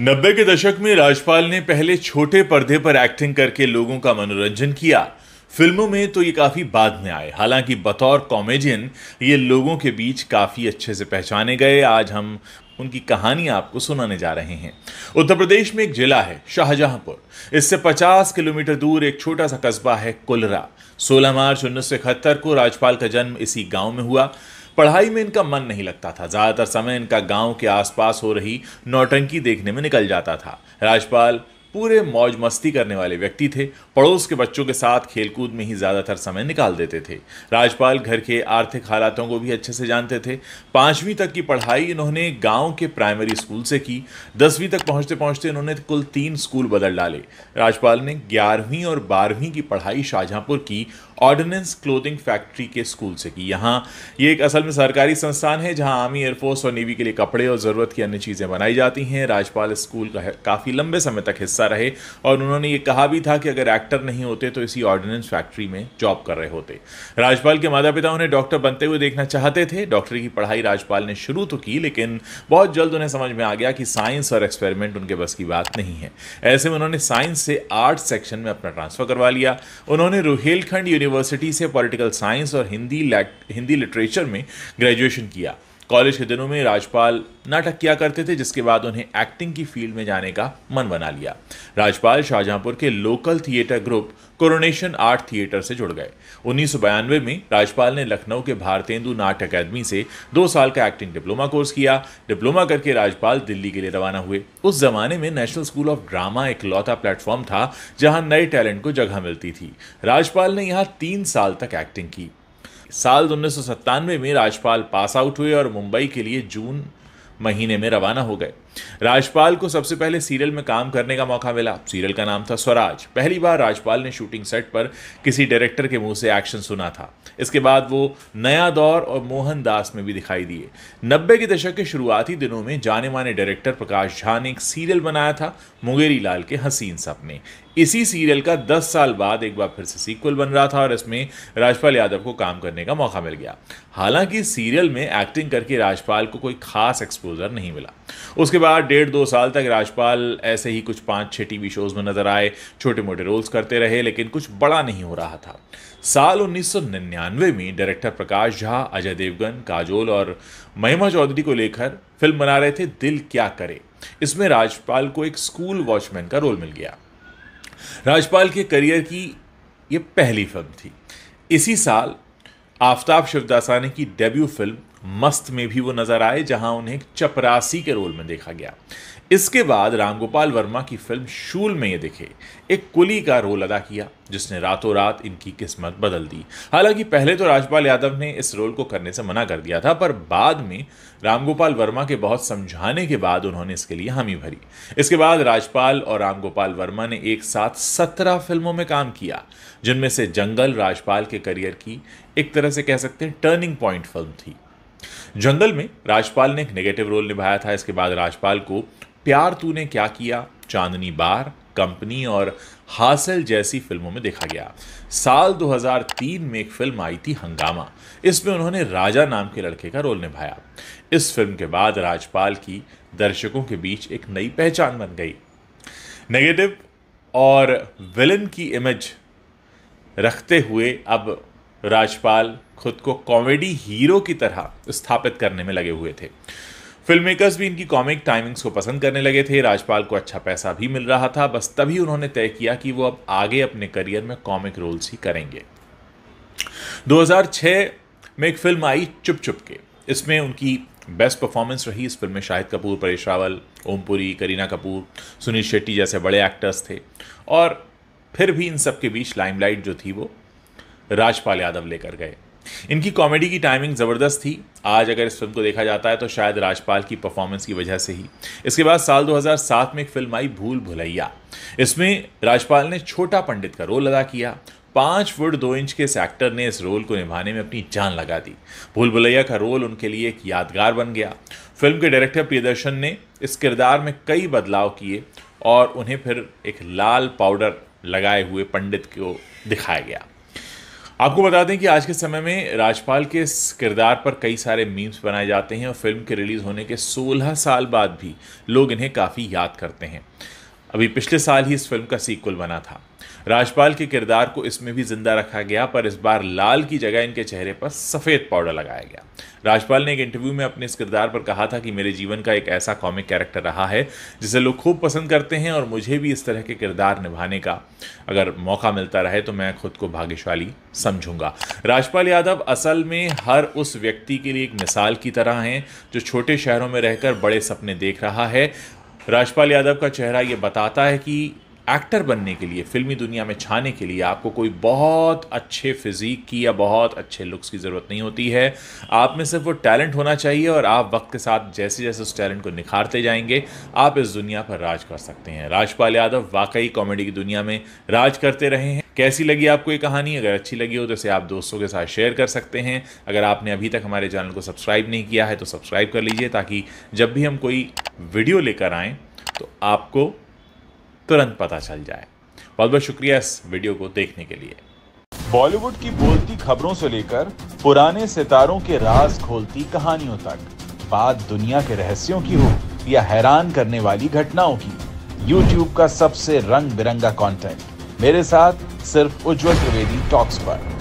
नब्बे के दशक में राजपाल ने पहले छोटे पर्दे पर एक्टिंग करके लोगों का मनोरंजन किया। फ़िल्मों में तो ये काफ़ी बाद में आए। हालाँकि बतौर कॉमेडियन ये लोगों के बीच काफ़ी अच्छे से पहचाने गए। आज हम उनकी कहानी आपको सुनाने जा रहे हैं। उत्तर प्रदेश में एक जिला है शाहजहांपुर। इससे 50 किलोमीटर दूर एक छोटा सा कस्बा है कुलरा। 16 मार्च उन्नीस को राजपाल का जन्म इसी गाँव में हुआ। पढ़ाई में इनका मन नहीं लगता था। ज़्यादातर समय इनका गाँव के आसपास हो रही नौटंकी देखने में निकल जाता था। राजपाल पूरे मौज मस्ती करने वाले व्यक्ति थे। पड़ोस के बच्चों के साथ खेलकूद में ही ज़्यादातर समय निकाल देते थे। राजपाल घर के आर्थिक हालातों को भी अच्छे से जानते थे। पाँचवीं तक की पढ़ाई इन्होंने गाँव के प्राइमरी स्कूल से की। दसवीं तक पहुँचते पहुँचते इन्होंने कुल तीन स्कूल बदल डाले। राजपाल ने ग्यारहवीं और बारहवीं की पढ़ाई शाहजहांपुर की, ऑर्डिनेंस क्लोथिंग फैक्ट्री के स्कूल से की। यहाँ ये एक असल में सरकारी संस्थान है, जहाँ आर्मी, एयरफोर्स और नेवी के लिए कपड़े और ज़रूरत की अन्य चीज़ें बनाई जाती हैं। राजपाल स्कूल का काफ़ी लंबे समय तक हिस्सा रहे और उन्होंने ये कहा भी था कि अगर एक्टर नहीं होते तो इसी ऑर्डिनेंस फैक्ट्री में जॉब कर रहे होते। राजपाल के माता पिता उन्हें डॉक्टर बनते हुए देखना चाहते थे। डॉक्टरी की पढ़ाई राजपाल ने शुरू तो की, लेकिन बहुत जल्द उन्हें समझ में आ गया कि साइंस और एक्सपेरिमेंट उनके बस की बात नहीं है। ऐसे में उन्होंने साइंस से आर्ट सेक्शन में अपना ट्रांसफ़र करवा लिया। उन्होंने रुहेलखंड यूनिवर्सिटी से पॉलिटिकल साइंस और हिंदी हिंदी लिटरेचर में ग्रेजुएशन किया। कॉलेज के दिनों में राजपाल नाटक किया करते थे, जिसके बाद उन्हें एक्टिंग की फ़ील्ड में जाने का मन बना लिया। राजपाल शाहजहांपुर के local theatre group coronation art theatre से जुड़ गए। उन्नीस में राजपाल ने लखनऊ के भारतेंदु नाट्य अकेदमी से दो साल का एक्टिंग डिप्लोमा कोर्स किया। डिप्लोमा करके राजपाल दिल्ली के लिए रवाना हुए। उस जमाने में नेशनल स्कूल ऑफ़ ड्रामा एक लौता प्लेटफॉर्म था, जहाँ नए टैलेंट को जगह मिलती थी। राजपाल ने यहाँ तीन साल तक एक्टिंग की। साल उन्नीस में राजपाल पास आउट हुए और मुंबई के लिए जून महीने में रवाना हो गए। राजपाल को सबसे पहले सीरियल में काम करने का मौका मिला। सीरियल का नाम था स्वराज। पहली बार राजपाल ने शूटिंग सेट पर किसी डायरेक्टर के मुँह से एक्शन सुना था। इसके बाद वो नया दौर और मोहन दास में भी दिखाई दिए। नब्बे के दशक के शुरुआती दिनों में जाने माने डायरेक्टर प्रकाश झा ने एक सीरियल बनाया था, मुंगेरी लाल के हसीन सपने। इसी सीरियल का 10 साल बाद एक बार फिर से सीक्वल बन रहा था और इसमें राजपाल यादव को काम करने का मौका मिल गया। हालाँकि सीरियल में एक्टिंग करके राजपाल को कोई खास एक्सपोजर नहीं मिला। उसके बाद डेढ़ दो साल तक राजपाल ऐसे ही कुछ पाँच छः टीवी शोज़ में नज़र आए छोटे मोटे रोल्स करते रहे, लेकिन कुछ बड़ा नहीं हो रहा था। साल 1999 में डायरेक्टर प्रकाश झा, अजय देवगन, काजोल और महिमा चौधरी को लेकर फ़िल्म बना रहे थे दिल क्या करे। इसमें राजपाल को एक स्कूल वॉचमैन का रोल मिल गया। राजपाल के करियर की ये पहली फ़िल्म थी। इसी साल आफ्ताब शिवदासानी की डेब्यू फ़िल्म मस्त में भी वो नज़र आए, जहाँ उन्हें चपरासी के रोल में देखा गया। इसके बाद रामगोपाल वर्मा की फ़िल्म शूल में ये दिखे। एक कुली का रोल अदा किया, जिसने रातों रात इनकी किस्मत बदल दी। हालाँकि पहले तो राजपाल यादव ने इस रोल को करने से मना कर दिया था, पर बाद में रामगोपाल वर्मा के बहुत समझाने के बाद उन्होंने इसके लिए हामी भरी। इसके बाद राजपाल और रामगोपाल वर्मा ने एक साथ सत्रह फ़िल्मों में काम किया, जिनमें से जंगल राजपाल के करियर की एक तरह से कह सकते हैं टर्निंग पॉइंट फ़िल्म थी। जंगल में राजपाल ने एक नेगेटिव रोल निभाया था। इसके बाद राजपाल को, प्यार तूने क्या किया? चांदनी बार, कंपनी और हासिल जैसी फ़िल्मों में देखा गया। साल 2003 में एक फ़िल्म आई थी हंगामा। इसमें उन्होंने राजा नाम के लड़के का रोल निभाया। इस फ़िल्म के बाद राजपाल की दर्शकों के बीच एक नई पहचान बन गई। नेगेटिव और विलन की इमेज रखते हुए अब राजपाल खुद को कॉमेडी हीरो की तरह स्थापित करने में लगे हुए थे। फ़िल्म मेकर्स भी इनकी कॉमिक टाइमिंग्स को पसंद करने लगे थे। राजपाल को अच्छा पैसा भी मिल रहा था। बस तभी उन्होंने तय किया कि वो अब आगे अपने करियर में कॉमिक रोल्स ही करेंगे। 2006 में एक फ़िल्म आई चुप चुप के। इसमें उनकी बेस्ट परफॉर्मेंस रही। इस फ़िल्म में शाहिद कपूर, परेश रावल ओमपुरी करीना कपूर, सुनील शेट्टी जैसे बड़े एक्टर्स थे। और फिर भी इन सब के बीच लाइमलाइट जो थी वो राजपाल यादव लेकर गए। इनकी कॉमेडी की टाइमिंग ज़बरदस्त थी। आज अगर इस फ़िल्म को देखा जाता है तो शायद राजपाल की परफॉर्मेंस की वजह से ही। इसके बाद साल 2007 में एक फ़िल्म आई, भूल भुलैया। इसमें राजपाल ने छोटा पंडित का रोल अदा किया। पाँच फुट दो इंच के इस एक्टर ने इस रोल को निभाने में अपनी जान लगा दी। भूल भुलैया का रोल उनके लिए एक यादगार बन गया। फ़िल्म के डायरेक्टर प्रियदर्शन ने इस किरदार में कई बदलाव किए और उन्हें फिर एक लाल पाउडर लगाए हुए पंडित को दिखाया गया। आपको बता दें कि आज के समय में राजपाल के किरदार पर कई सारे मीम्स बनाए जाते हैं और फ़िल्म के रिलीज़ होने के 16 साल बाद भी लोग इन्हें काफ़ी याद करते हैं। अभी पिछले साल ही इस फ़िल्म का सीक्वल बना था। राजपाल के किरदार को इसमें भी ज़िंदा रखा गया, पर इस बार लाल की जगह इनके चेहरे पर सफ़ेद पाउडर लगाया गया। राजपाल ने एक इंटरव्यू में अपने इस किरदार पर कहा था कि मेरे जीवन का एक ऐसा कॉमिक कैरेक्टर रहा है, जिसे लोग खूब पसंद करते हैं और मुझे भी इस तरह के किरदार निभाने का अगर मौका मिलता रहे तो मैं खुद को भाग्यशाली समझूँगा। राजपाल यादव असल में हर उस व्यक्ति के लिए एक मिसाल की तरह हैं, जो छोटे शहरों में रहकर बड़े सपने देख रहा है। राजपाल यादव का चेहरा ये बताता है कि एक्टर बनने के लिए, फिल्मी दुनिया में छाने के लिए आपको कोई बहुत अच्छे फिजिक की या बहुत अच्छे लुक्स की ज़रूरत नहीं होती है। आप में सिर्फ़ वो टैलेंट होना चाहिए और आप वक्त के साथ जैसे जैसे उस टैलेंट को निखारते जाएँगे, आप इस दुनिया पर राज कर सकते हैं। राजपाल यादव वाकई कॉमेडी की दुनिया में राज करते रहे हैं। कैसी लगी आपको ये कहानी? अगर अच्छी लगी हो तो इसे आप दोस्तों के साथ शेयर कर सकते हैं। अगर आपने अभी तक हमारे चैनल को सब्सक्राइब नहीं किया है तो सब्सक्राइब कर लीजिए ताकि जब भी हम कोई वीडियो लेकर आएँ तो आपको तुरंत पता चल जाए। बहुत बहुत शुक्रिया इस वीडियो को देखने के लिए। बॉलीवुड की बोलती खबरों से लेकर पुराने सितारों के राज खोलती कहानियों तक, बात दुनिया के रहस्यों की हो या हैरान करने वाली घटनाओं की, YouTube का सबसे रंग बिरंगा कंटेंट मेरे साथ सिर्फ़ उज्जवल त्रिवेदी टॉक्स पर।